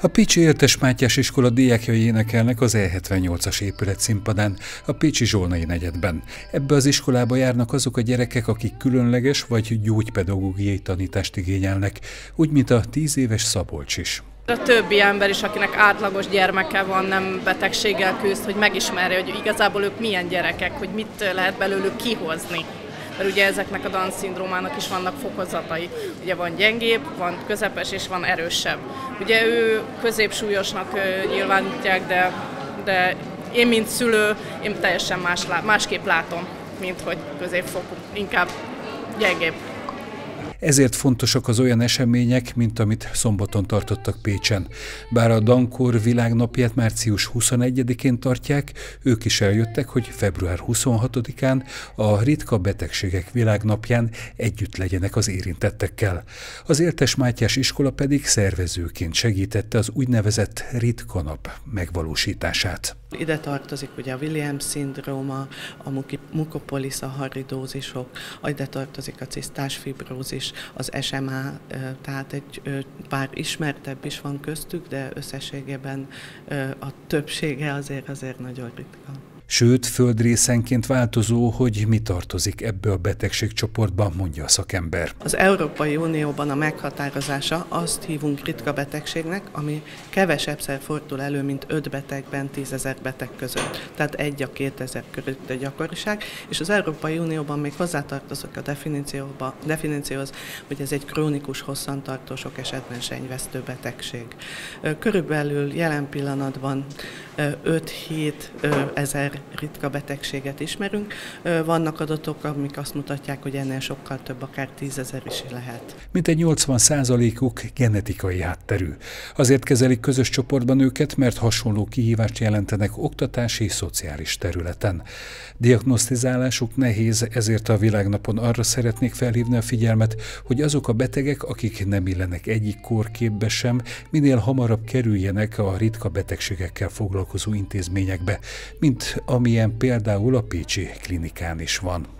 A Pécsi Értes Mátyás iskola diákjai énekelnek az E78-as épület színpadán, a Pécsi Zsolnai negyedben. Ebbe az iskolába járnak azok a gyerekek, akik különleges vagy gyógypedagógiai tanítást igényelnek, úgy, mint a tíz éves Szabolcs is. A többi ember is, akinek átlagos gyermeke van, nem betegséggel küzd, hogy megismerje, hogy igazából ők milyen gyerekek, hogy mit lehet belőlük kihozni mert ugye ezeknek a Down szindrómának is vannak fokozatai. Ugye van gyengébb, van közepes és van erősebb. Ugye ő középsúlyosnak nyilvánítják, de, de én, mint szülő, én teljesen más, másképp látom, mint hogy középfokú, inkább gyengébb. Ezért fontosak az olyan események, mint amit szombaton tartottak Pécsen. Bár a Dankor világnapját március 21-én tartják, ők is eljöttek, hogy február 26-án a ritka betegségek világnapján együtt legyenek az érintettekkel. Az Értes Mátyás iskola pedig szervezőként segítette az úgynevezett ritka nap megvalósítását. Ide tartozik ugye a Williams-szindróma, a mukopoliszaharidózisok, ide tartozik a cisztás fibrózis, az SMA, tehát egy pár ismertebb is van köztük, de összességében a többsége azért azért nagyon ritka sőt földrészenként változó, hogy mi tartozik ebbe a betegségcsoportba, mondja a szakember. Az Európai Unióban a meghatározása azt hívunk ritka betegségnek, ami kevesebbszer fordul elő, mint 5 betegben 10 ezer beteg között. Tehát egy a 2000 körött a gyakoriság, és az Európai Unióban még hozzátartozok a definícióba, definícióhoz, hogy ez egy krónikus, hosszantartó, sok esetben senyvesztő betegség. Körülbelül jelen pillanatban 5-7 ezer ritka betegséget ismerünk. Vannak adatok, amik azt mutatják, hogy ennél sokkal több, akár tízezer is lehet. Mint egy 80 százalékuk genetikai hátterű. Azért kezelik közös csoportban őket, mert hasonló kihívást jelentenek oktatási és szociális területen. Diagnosztizálásuk nehéz, ezért a világnapon arra szeretnék felhívni a figyelmet, hogy azok a betegek, akik nem illenek egyik kórképbe sem, minél hamarabb kerüljenek a ritka betegségekkel foglalkozó intézményekbe, mint amilyen például a Pécsi klinikán is van.